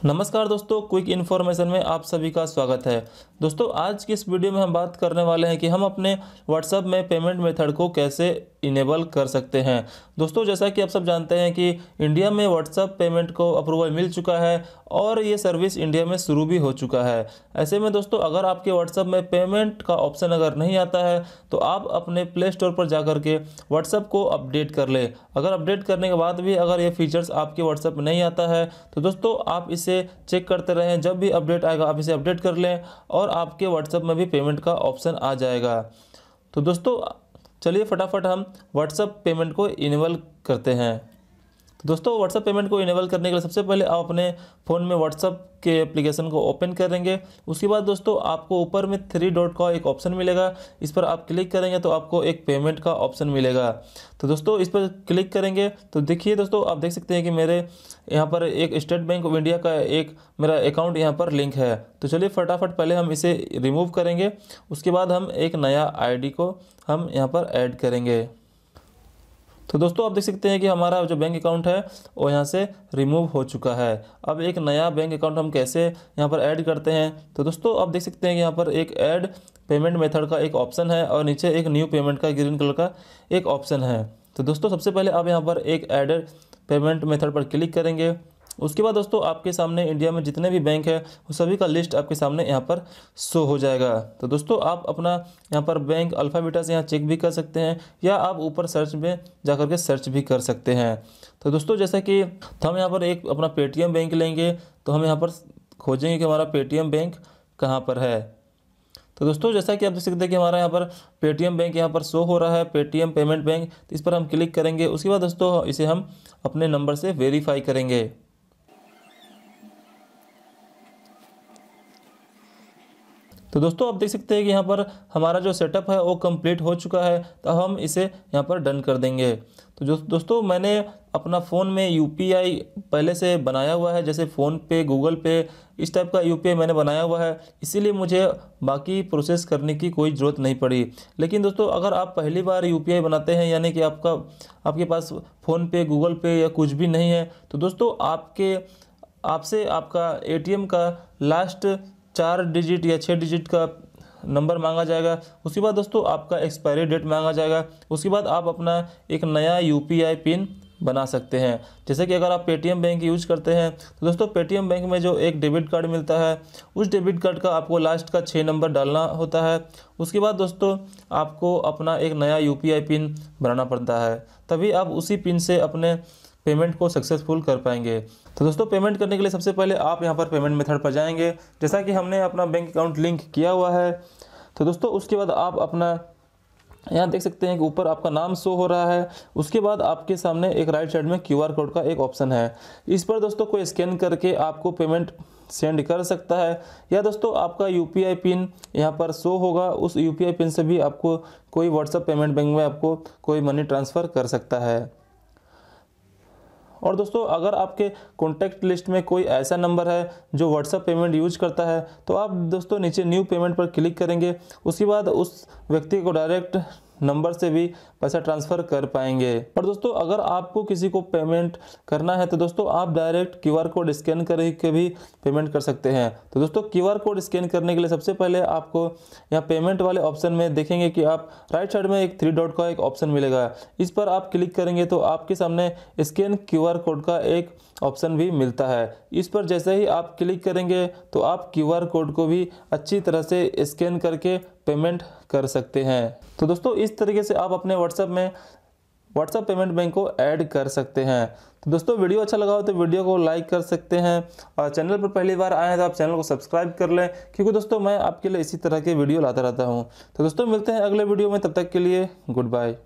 नमस्कार दोस्तों quick information में आप सभी का स्वागत है। दोस्तों, आज की इस वीडियो में हम बात करने वाले हैं कि हम अपने व्हाट्सएप में पेमेंट मेथड को कैसे इनेबल कर सकते हैं। दोस्तों, जैसा कि आप सब जानते हैं कि इंडिया में व्हाट्सएप पेमेंट को अप्रूवल मिल चुका है और ये सर्विस इंडिया में शुरू भी हो चुका है। ऐसे में दोस्तों, अगर आपके व्हाट्सएप में पेमेंट का ऑप्शन अगर नहीं आता है तो आप अपने प्ले स्टोर पर जा के व्हाट्सएप को अपडेट कर ले। अगर अपडेट करने के बाद भी अगर ये फीचर्स आपके व्हाट्सएप में नहीं आता है तो दोस्तों, आप इसे इसे चेक करते रहें। जब भी अपडेट आएगा, आप इसे अपडेट कर लें और आपके व्हाट्सएप में भी पेमेंट का ऑप्शन आ जाएगा। तो दोस्तों, चलिए फटाफट हम व्हाट्सएप पेमेंट को इनेबल करते हैं। तो दोस्तों व्हाट्सअप पेमेंट को इनेबल करने के लिए सबसे पहले आप अपने फ़ोन में व्हाट्सअप के एप्लीकेशन को ओपन करेंगे। उसके बाद दोस्तों, आपको ऊपर में थ्री डॉट का एक ऑप्शन मिलेगा। इस पर आप क्लिक करेंगे तो आपको एक पेमेंट का ऑप्शन मिलेगा। तो दोस्तों, इस पर क्लिक करेंगे। तो देखिए दोस्तों, आप देख सकते हैं कि मेरे यहाँ पर एक स्टेट बैंक ऑफ़ इंडिया का एक मेरा अकाउंट यहाँ पर लिंक है। तो चलिए फटाफट पहले हम इसे रिमूव करेंगे। उसके बाद हम एक नया आईडी को हम यहाँ पर ऐड करेंगे। तो दोस्तों, आप देख सकते हैं कि हमारा जो बैंक अकाउंट है, वो यहाँ से रिमूव हो चुका है। अब एक नया बैंक अकाउंट हम कैसे यहाँ पर ऐड करते हैं? तो दोस्तों, आप देख सकते हैं कि यहाँ पर एक ऐड पेमेंट मेथड का एक ऑप्शन है और नीचे एक न्यू पेमेंट का ग्रीन कलर का एक ऑप्शन है। तो दोस्तों, सबसे पहले आप यहाँ पर एक एडेड पेमेंट मेथड पर क्लिक करेंगे। उसके बाद दोस्तों, आपके सामने इंडिया में जितने भी बैंक है, वो सभी का लिस्ट आपके सामने यहाँ पर शो हो जाएगा। तो दोस्तों, आप अपना यहाँ पर बैंक अल्फ़ाबीटा से यहाँ चेक भी कर सकते हैं, या आप ऊपर सर्च में जा के सर्च भी कर सकते हैं। तो दोस्तों, जैसा कि तो हम यहाँ पर एक अपना पेटीएम बैंक लेंगे तो हम यहाँ पर खोजेंगे कि हमारा पेटीएम बैंक कहाँ पर है। तो दोस्तों, जैसा कि आप देख सकते हैं कि हमारा यहाँ पर पेटीएम बैंक यहाँ पर शो हो रहा है पेटीएम पेमेंट बैंक तो इस पर हम क्लिक करेंगे। उसके बाद दोस्तों, इसे हम अपने नंबर से वेरीफाई करेंगे। तो दोस्तों, आप देख सकते हैं कि यहाँ पर हमारा जो सेटअप है, वो कंप्लीट हो चुका है। तो हम इसे यहाँ पर डन कर देंगे। तो जो दोस्तों, मैंने अपना फ़ोन में यूपीआई पहले से बनाया हुआ है, जैसे फ़ोन पे गूगल पे, इस टाइप का यू मैंने बनाया हुआ है। इसीलिए मुझे बाकी प्रोसेस करने की कोई ज़रूरत नहीं पड़ी। लेकिन दोस्तों, अगर आप पहली बार यूपीआई बनाते हैं, यानी कि आपका, आपके पास फ़ोन पे गूगल पे या कुछ भी नहीं है तो दोस्तों, आपके, आपसे आपका एटीएम का लास्ट चार डिजिट या छः डिजिट का नंबर मांगा जाएगा। उसके बाद दोस्तों आपका एक्सपायरी डेट मांगा जाएगा। उसके बाद आप अपना एक नया यूपीआई पिन बना सकते हैं। जैसे कि अगर आप पेटीएम बैंक यूज़ करते हैं तो दोस्तों पेटीएम बैंक में जो एक डेबिट कार्ड मिलता है, उस डेबिट कार्ड का आपको लास्ट का छः नंबर डालना होता है। उसके बाद दोस्तों आपको अपना एक नया यूपीआई पिन बनाना पड़ता है। तभी आप उसी पिन से अपने पेमेंट को सक्सेसफुल कर पाएँगे। तो दोस्तों, पेमेंट करने के लिए सबसे पहले आप यहाँ पर पेमेंट मेथड पर जाएँगे। जैसा कि हमने अपना बैंक अकाउंट लिंक किया हुआ है तो दोस्तों, उसके बाद आप अपना, यहाँ देख सकते हैं कि ऊपर आपका नाम शो हो रहा है। उसके बाद आपके सामने एक राइट साइड में क्यूआर कोड का एक ऑप्शन है। इस पर दोस्तों कोई स्कैन करके आपको पेमेंट सेंड कर सकता है। या दोस्तों, आपका यूपीआई पिन यहाँ पर शो होगा। उस यूपीआई पिन से भी आपको कोई व्हाट्सअप पेमेंट बैंक में आपको कोई मनी ट्रांसफ़र कर सकता है। और दोस्तों, अगर आपके कॉन्टैक्ट लिस्ट में कोई ऐसा नंबर है जो व्हाट्सअप पेमेंट यूज़ करता है तो आप दोस्तों नीचे न्यू पेमेंट पर क्लिक करेंगे। उसके बाद उस व्यक्ति को डायरेक्ट नंबर से भी पैसा ट्रांसफ़र कर पाएँगे। और दोस्तों, अगर आपको किसी को पेमेंट करना है तो दोस्तों, आप डायरेक्ट क्यूआर कोड स्कैन करके भी पेमेंट कर सकते हैं। तो दोस्तों क्यूआर कोड स्कैन करने के लिए सबसे पहले आपको यहाँ पेमेंट वाले ऑप्शन में देखेंगे कि आप राइट साइड में एक थ्री डॉट का एक ऑप्शन मिलेगा। इस पर आप क्लिक करेंगे तो आपके सामने स्कैन क्यूआर कोड का एक ऑप्शन भी मिलता है। इस पर जैसे ही आप क्लिक करेंगे तो आप क्यूआर कोड को भी अच्छी तरह से स्कैन करके पेमेंट कर सकते हैं। तो दोस्तों, इस तरीके से आप अपने व्हाट्सएप में व्हाट्सएप पेमेंट बैंक को ऐड कर सकते हैं। तो दोस्तों, वीडियो अच्छा लगा हो तो वीडियो को लाइक कर सकते हैं और चैनल पर पहली बार आए हैं तो आप चैनल को सब्सक्राइब कर लें, क्योंकि दोस्तों मैं आपके लिए इसी तरह के वीडियो लाता रहता हूँ। तो दोस्तों, मिलते हैं अगले वीडियो में, तब तक के लिए गुड बाय